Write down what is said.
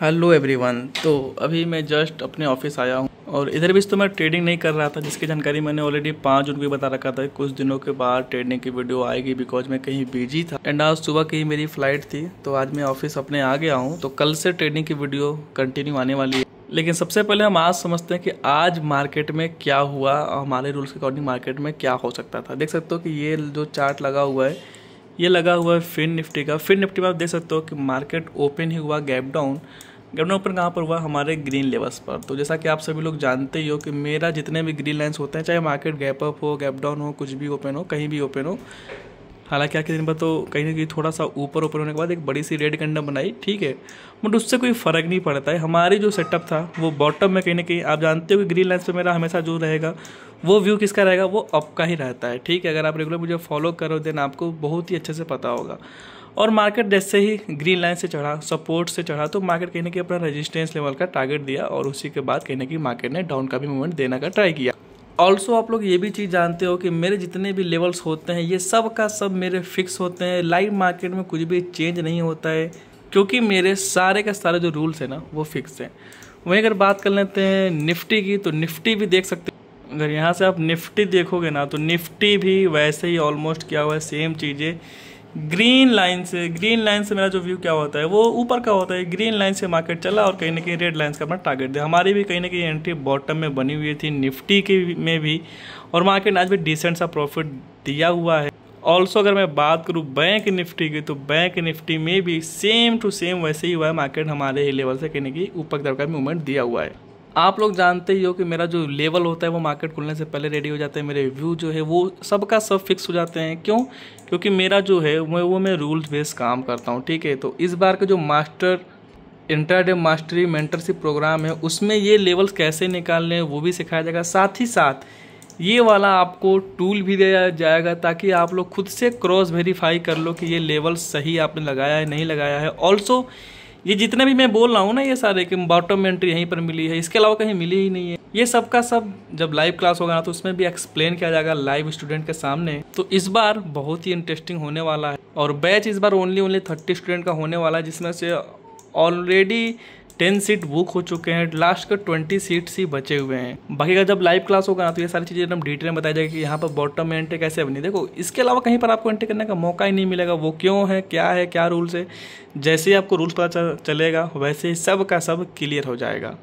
Hello everyone. तो अभी मैं जस्ट अपने ऑफ़िस आया हूँ और इधर भी तो मैं ट्रेडिंग नहीं कर रहा था, जिसकी जानकारी मैंने ऑलरेडी पाँच जून को बता रखा था। कुछ दिनों के बाद ट्रेडिंग की वीडियो आएगी बिकॉज़ मैं कहीं बिज़ी था। एंड आज सुबह की मेरी फ़्लाइट थी तो आज मैं ऑफ़िस अपने आ गया हूँ। तो कल से ट्रेडिंग की वीडियो कंटिन्यू आने वाली है। लेकिन सबसे पहले हम आज समझते हैं कि आज मार्केट में क्या हुआ, हमारे रूल्स के अकॉर्डिंग मार्केट में क्या हो सकता था। देख सकते हो कि ये जो चार्ट लगा हुआ है, ये लगा हुआ है फिन निफ्टी का। फिन निफ्टी में आप देख सकते हो कि मार्केट ओपन ही हुआ गैप डाउन डाउन ओपन कहाँ पर हुआ? हमारे ग्रीन लेवल्स पर। तो जैसा कि आप सभी लोग जानते ही हो कि मेरा जितने भी ग्रीन लाइन्स होते हैं, चाहे मार्केट गैप अप हो गैप डाउन हो, कुछ भी ओपन हो, कहीं भी ओपन हो, हालाँकि आखिर दिन पर तो कहीं ना कहीं थोड़ा सा ऊपर ऊपर होने के बाद एक बड़ी सी रेड कंडम बनाई, ठीक है। बट उससे कोई फ़र्क नहीं पड़ता है। हमारी जो सेटअप था, वो बॉटम में कहीं ना कहीं, आप जानते हो कि ग्रीन लाइन्स पे मेरा हमेशा जो रहेगा, वो व्यू किसका रहेगा? वो अप का ही रहता है, ठीक है। अगर आप रेगुलर मुझे फॉलो करो देन आपको बहुत ही अच्छे से पता होगा। और मार्केट जैसे ही ग्रीन लाइन से चढ़ा सपोर्ट से चढ़ा तो मार्केट कहने की अपना रेजिस्टेंस लेवल का टारगेट दिया और उसी के बाद कहने की मार्केट ने डाउन का भी मूवमेंट देने का ट्राई किया। ऑल्सो आप लोग ये भी चीज़ जानते हो कि मेरे जितने भी लेवल्स होते हैं, ये सब का सब मेरे फिक्स होते हैं। लाइव मार्केट में कुछ भी चेंज नहीं होता है, क्योंकि मेरे सारे का सारे जो रूल्स है ना, वो फिक्स हैं। वहीं अगर बात कर लेते हैं निफ्टी की तो निफ्टी भी देख सकते हो। अगर यहाँ से आप निफ्टी देखोगे ना तो निफ्टी भी वैसे ही ऑलमोस्ट क्या हुआ है सेम चीज़ें। ग्रीन लाइन से, ग्रीन लाइन से मेरा जो व्यू क्या होता है, वो ऊपर का होता है, ग्रीन लाइन से मार्केट चला और कहीं ना कहीं रेड लाइन का अपना टारगेट दिया। हमारी भी कहीं ना कहीं एंट्री बॉटम में बनी हुई थी निफ्टी के में भी, और मार्केट आज भी डिसेंट सा प्रॉफिट दिया हुआ है। ऑल्सो अगर मैं बात करूँ बैंक निफ्टी की तो बैंक निफ्टी में भी सेम टू सेम वैसे ही हुआ है मार्केट हमारे ही लेवल से कहीं ना कहीं ऊपर तरफ़ का मूवमेंट दिया हुआ है। आप लोग जानते ही हो कि मेरा जो लेवल होता है वो मार्केट खुलने से पहले रेडी हो जाते हैं, मेरे व्यू जो है वो सबका सब फिक्स हो जाते हैं। क्यों? क्योंकि मेरा जो है वो वो मैं रूल्स बेस्ड काम करता हूँ, ठीक है? तो इस बार का जो master, intraday mastery mentorship program है, उसमें ये लेवल्स कैसे निकालने वो भी सिखाया जाएगा। साथ ही साथ, ये वाला आपको टूल भी दिया जाएगा ताकि आप लोग खुद से क्रॉस वेरीफाई कर लो कि ये लेवल सही आपने लगाया है, नहीं लगाया है। ऑल्सो ये जितने भी मैं बोल रहा हूँ ना ये सारे कि बॉटम एंट्री यहीं पर मिली है, इसके अलावा कहीं मिली ही नहीं है। ये सब का सब जब लाइव क्लास होगा ना तो उसमें भी एक्सप्लेन किया जाएगा लाइव स्टूडेंट के सामने। तो इस बार बहुत ही इंटरेस्टिंग होने वाला है। और बैच इस बार ओनली ओनली थर्टी स्टूडेंट का होने वाला है, जिसमें से ऑलरेडी टेन सीट बुक हो चुके हैं लास्ट का ट्वेंटी सीट्स ही बचे हुए हैं। बाकी का जब लाइव क्लास होगा ना तो ये सारी चीज़ें एकदम डिटेल में बताई जाएगी कि यहाँ पर बॉटम में एंट्री कैसे बनी। देखो, इसके अलावा कहीं पर आपको एंट्री करने का मौका ही नहीं मिलेगा। वो क्यों है, क्या है, क्या रूल्स है, जैसे ही आपको रूल्स पता चलेगा, वैसे ही सब का सब क्लियर हो जाएगा।